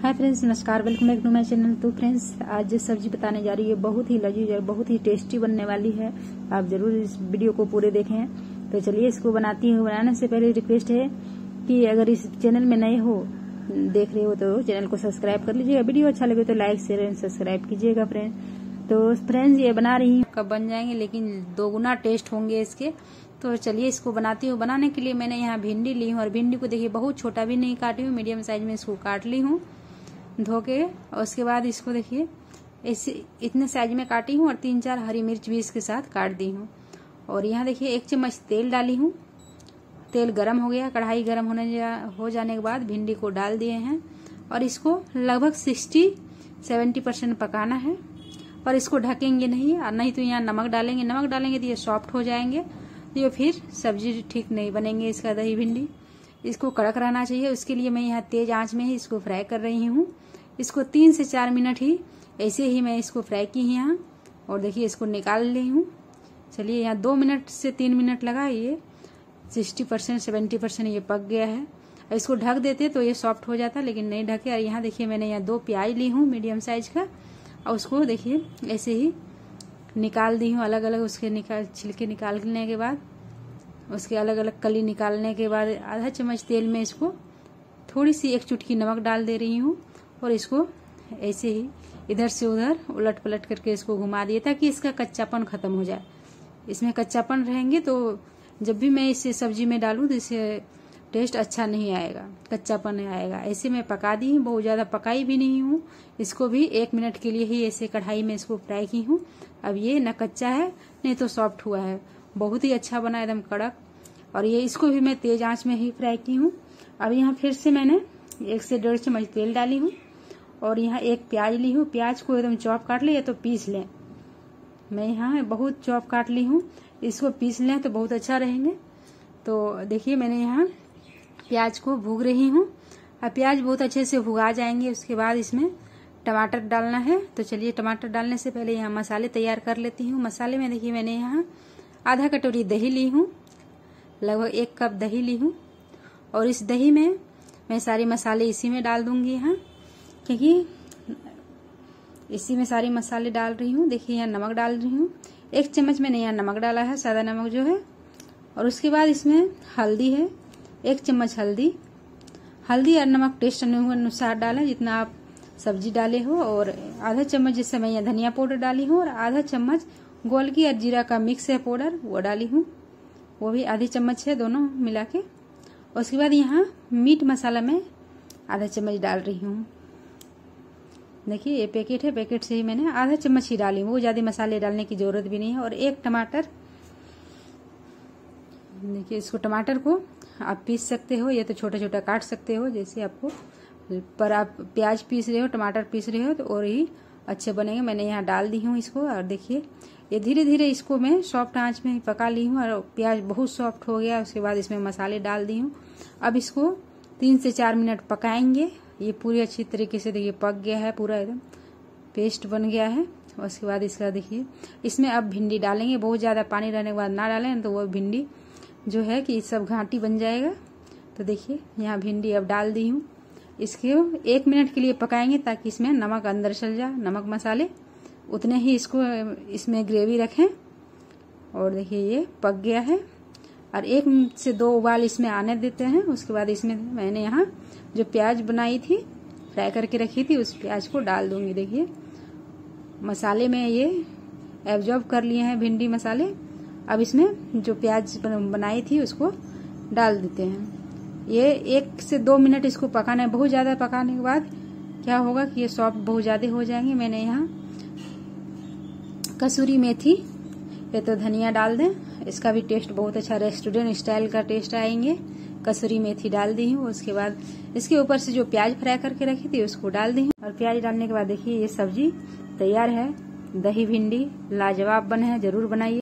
हाय friends नमस्कार। Welcome back to my channel तो friends आज जो सब्ज़ी बताने जा रही है। बहुत ही लजीज और बहुत ही टेस्टी बनने वाली है। आप ज़रूर इस वीडियो को पूरे देखें। तो चलिए इसको बनाती हूँ। बनाने से पहले रिक्वेस्ट है कि अगर इस चैनल में नए हो, देख रहे हो तो चैनल को सब्सक्राइब कर लीजिएगा। वीडियो अच्छा लगे तो लाइक शेयर एंड सब्सक्राइब कीजिएगा फ्रेंड तो फ्रेंड्स ये बना रही हूँ। कब बन जाएँगे, लेकिन दोगुना टेस्ट होंगे इसके। तो चलिए इसको बनाती हूँ। बनाने के लिए मैंने यहाँ भिंडी ली हूँ और भिंडी को देखिए, बहुत छोटा भी नहीं काटी हूँ मीडियम साइज़ में इसको काट ली हूँ। धो के और उसके बाद इसको देखिए इस इतने साइज़ में काटी हूँ और तीन चार हरी मिर्च भी इसके साथ काट दी हूँ। और यहाँ देखिए एक चम्मच तेल डाली हूँ। तेल गरम हो गया कढ़ाई गरम होने जा, हो जाने के बाद भिंडी को डाल दिए हैं। और इसको लगभग सिक्सटी सेवेंटी परसेंट पकाना है। और इसको ढकेंगे नहीं और नहीं तो यहाँ नमक डालेंगे। नमक डालेंगे तो ये सॉफ्ट हो जाएँगे तो ये फिर सब्ज़ी ठीक नहीं बनेंगे इसका दही भिंडी। इसको कड़क रहना चाहिए। उसके लिए मैं यहाँ तेज आँच में ही इसको फ्राई कर रही हूँ। इसको तीन से चार मिनट ही ऐसे ही मैं इसको फ्राई की यहाँ। और देखिए, इसको निकाल ली हूँ। चलिए, यहाँ दो मिनट से तीन मिनट लगा ये। सिक्सटी परसेंट, सेवेंटी परसेंट ये पक गया है। इसको ढक देते तो ये सॉफ्ट हो जाता, लेकिन नहीं ढके। और यहाँ देखिए, मैंने यहाँ दो प्याज ली हूँ, मीडियम साइज़ का। और उसको देखिए, ऐसे ही निकाल दी हूँ अलग अलग उसके निकाल, छिलके निकालने के बाद। उसके अलग अलग कली निकालने के बाद आधा चम्मच तेल में इसको थोड़ी सी एक चुटकी नमक डाल दे रही हूँ और इसको ऐसे ही इधर से उधर उलट पलट करके इसको घुमा दिए ताकि इसका कच्चापन खत्म हो जाए। इसमें कच्चापन रहेंगे तो जब भी मैं इसे सब्ज़ी में डालूँ तो इसे टेस्ट अच्छा नहीं आएगा, कच्चापन नहीं आएगा। ऐसे मैं पका दी हूँ, बहुत ज़्यादा पकाई भी नहीं हूँ। इसको भी एक मिनट के लिए ही ऐसे कढ़ाई में इसको फ्राई की हूँ। अब ये न कच्चा है, नहीं तो सॉफ्ट हुआ है। बहुत ही अच्छा बना एकदम कड़क। और ये इसको भी मैं तेज आँच में ही फ्राई की हूँ। अब यहाँ फिर से मैंने एक से डेढ़ चम्मच तेल डाली हूँ और यहाँ एक प्याज ली हूँ। प्याज को एकदम चॉप काट ले या तो पीस लें। मैं यहाँ बहुत चॉप काट ली हूँ। इसको पीस लें तो बहुत अच्छा रहेंगे। तो देखिए मैंने यहाँ प्याज को भूग रही हूँ। अब प्याज बहुत अच्छे से भुगा जाएँगे। उसके बाद इसमें टमाटर डालना है। तो चलिए टमाटर डालने से पहले यहाँ मसाले तैयार कर लेती हूँ। मसाले में देखिए मैंने यहाँ आधा कटोरी दही ली हूँ, लगभग एक कप दही ली हूँ, और इस दही में मैं सारे मसाले इसी में डाल दूँगी यहाँ, क्योंकि इसी में सारे मसाले डाल रही हूँ। देखिए, यहाँ नमक डाल रही हूँ। एक चम्मच मैंने यहाँ नमक डाला है, सादा नमक जो है, और उसके बाद इसमें हल्दी है, एक चम्मच हल्दी। हल्दी और नमक टेस्ट अनुसार डालें, जितना आप सब्ज़ी डाले हो, और आधा चम्मच जिस समय यहाँ धनिया पाउडर डाली हूँ, और आधा चम्मच गोलकी और जीरा का मिक्स है पाउडर, वो डाली हूँ। वो भी आधी चम्मच है दोनों मिला के। उसके बाद यहाँ मीट मसाला में आधा चम्मच डाल रही हूँ। देखिए, ये पैकेट है, पैकेट से ही मैंने आधा चम्मच ही डाली वो ज़्यादा मसाले डालने की ज़रूरत भी नहीं है। और एक टमाटर, देखिए, इसको टमाटर को आप पीस सकते हो, या तो छोटा छोटा काट सकते हो, जैसे आपको पर आप प्याज पीस रहे हो, टमाटर पीस रहे हो तो और ही अच्छे बनेंगे। मैंने यहाँ डाल दी हूँ इसको और देखिए, ये धीरे धीरे इसको मैं सॉफ्ट आँच में पका ली हूँ और प्याज बहुत सॉफ्ट हो गया। उसके बाद इसमें मसाले डाल दी हूँ। अब इसको तीन से चार मिनट पकाएँगे। ये पूरी अच्छी तरीके से देखिए पक गया है, पूरा एकदम पेस्ट बन गया है। उसके बाद इसका देखिए, इसमें अब भिंडी डालेंगे। बहुत ज़्यादा पानी रहने के बाद ना डालें तो वो भिंडी जो है कि सब घाटी बन जाएगा। तो देखिए, यहाँ भिंडी अब डाल दी हूँ। इसके एक मिनट के लिए पकाएँगे ताकि इसमें नमक अंदर चल जाए, नमक मसाले। उतने ही इसको, इसमें ग्रेवी रखें। और देखिए ये पक गया है। और एक से दो उबाल इसमें आने देते हैं। उसके बाद इसमें मैंने यहाँ जो प्याज बनाई थी, फ्राई करके रखी थी, उस प्याज को डाल दूँगी। देखिए, मसाले में ये एब्जॉर्ब कर लिए हैं भिंडी मसाले। अब इसमें जो प्याज बनाई थी, उसको डाल देते हैं। ये एक से दो मिनट इसको पकाना है। बहुत ज़्यादा पकाने के बाद क्या होगा कि ये सॉफ्ट बहुत ज़्यादा हो जाएँगे। मैंने यहाँ कसूरी मेथी, ये तो धनिया डाल दें। इसका भी टेस्ट बहुत अच्छा रेस्टोरेंट स्टाइल का टेस्ट आएँगे। कसूरी मेथी डाल दी हूँ। उसके बाद इसके ऊपर से जो प्याज फ्राई करके रखी थी, उसको डाल दी हूँ। और प्याज डालने के बाद देखिए, ये सब्ज़ी तैयार है। दही भिंडी लाजवाब बने हैं, ज़रूर बनाइए।